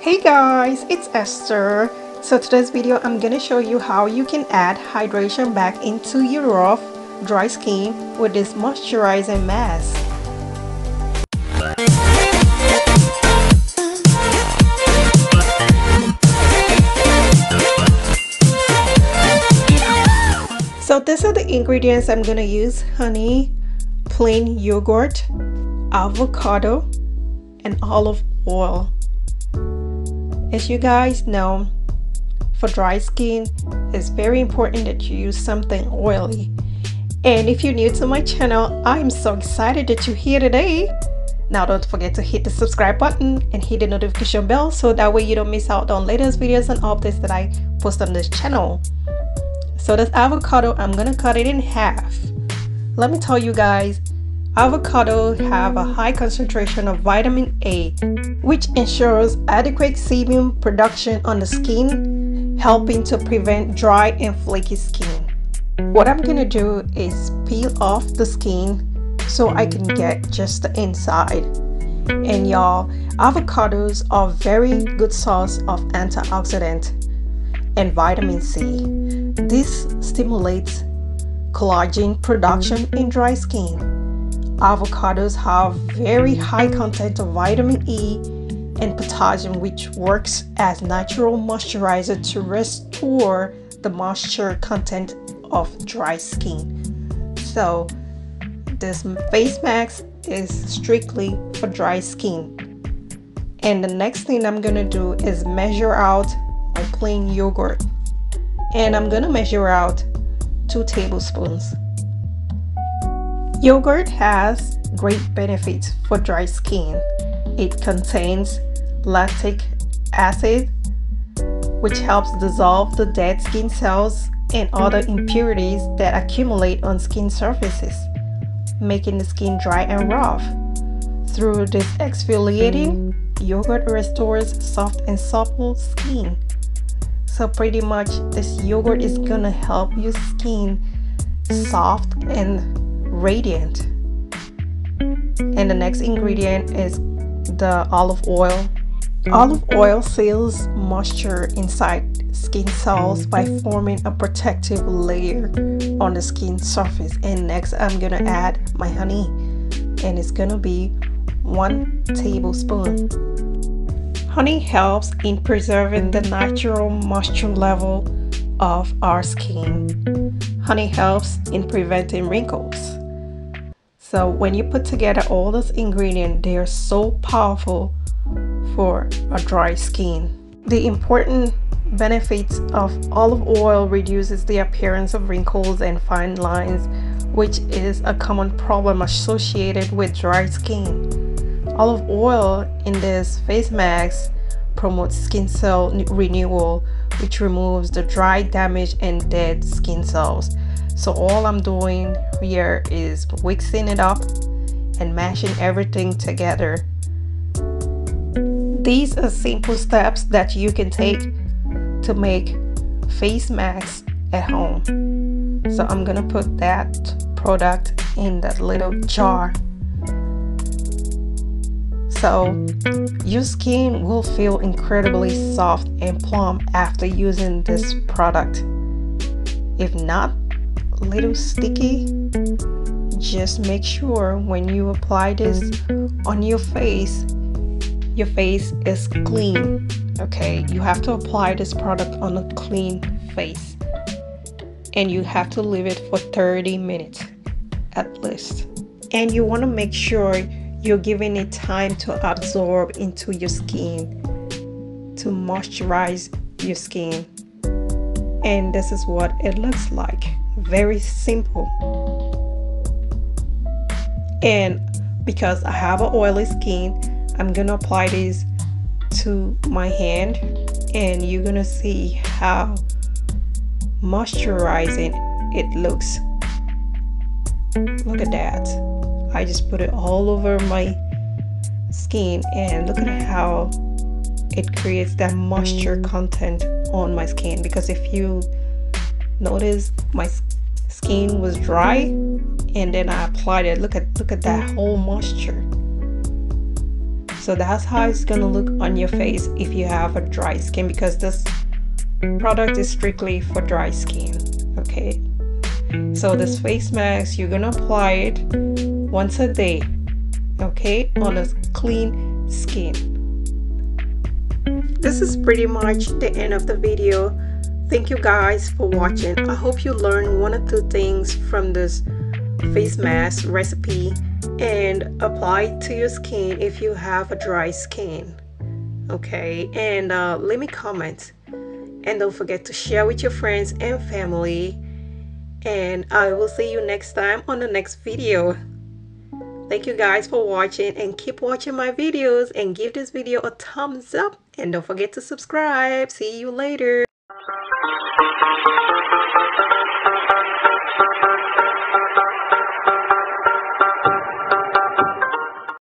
Hey guys, it's Esther. So today's video I'm gonna show you how you can add hydration back into your rough, dry skin with this moisturizing mask. So these are the ingredients I'm gonna use. Honey, plain yogurt, avocado, and olive oil. As you guys know, for dry skin, it's very important that you use something oily. And if you're new to my channel, I'm so excited that you're here today. Now don't forget to hit the subscribe button and hit the notification bell so that way you don't miss out on latest videos and updates that I post on this channel. So this avocado, I'm gonna cut it in half. Let me tell you guys, avocado have a high concentration of vitamin A, which ensures adequate sebum production on the skin, helping to prevent dry and flaky skin. What I'm gonna do is peel off the skin so I can get just the inside. And y'all, avocados are very good source of antioxidant and vitamin C. This stimulates collagen production in dry skin. Avocados have very high content of vitamin E and potassium which works as natural moisturizer to restore the moisture content of dry skin. So this face mask is strictly for dry skin. And the next thing I'm gonna do is measure out my plain yogurt. And I'm gonna measure out two tablespoons. Yogurt has great benefits for dry skin. It contains lactic acid, which helps dissolve the dead skin cells and other impurities that accumulate on skin surfaces, making the skin dry and rough. Through this exfoliating, yogurt restores soft and supple skin. So pretty much this yogurt is gonna help your skin soft and radiant. And the next ingredient is the olive oil. Olive oil seals moisture inside skin cells by forming a protective layer on the skin surface. And next I'm gonna add my honey and it's gonna be one tablespoon. Honey helps in preserving the natural moisture level of our skin. Honey helps in preventing wrinkles. So when you put together all those ingredients, they are so powerful for a dry skin. The important benefits of olive oil reduces the appearance of wrinkles and fine lines, which is a common problem associated with dry skin. Olive oil in this face mask promotes skin cell renewal, which removes the dry, damaged, and dead skin cells. So all I'm doing here is mixing it up and mashing everything together. These are simple steps that you can take to make face masks at home. So I'm gonna put that product in that little jar. So your skin will feel incredibly soft and plump after using this product. If not little sticky, just make sure when you apply this on your face, your face is clean. Okay, you have to apply this product on a clean face and you have to leave it for 30 minutes at least. And you want to make sure you're giving it time to absorb into your skin to moisturize your skin. And this is what it looks like. Very simple. And because I have an oily skin, I'm gonna apply this to my hand and you're gonna see how moisturizing it looks. Look at that. I just put it all over my skin and look at how it creates that moisture content on my skin because if you notice my skin was dry and then I applied it. Look at look at that whole moisture. So that's how it's gonna look on your face if you have a dry skin because this product is strictly for dry skin okay? So this face mask you're gonna apply it once a day okay on a clean skin. This is pretty much the end of the video thank you guys for watching. I hope you learned one or two things from this face mask recipe and apply it to your skin if you have a dry skin okay? And uh, leave me comment. and don't forget to share with your friends and family. And I will see you next time on the next video. Thank you guys for watching and keep watching my videos and give this video a thumbs up. And don't forget to subscribe. See you later Thank you.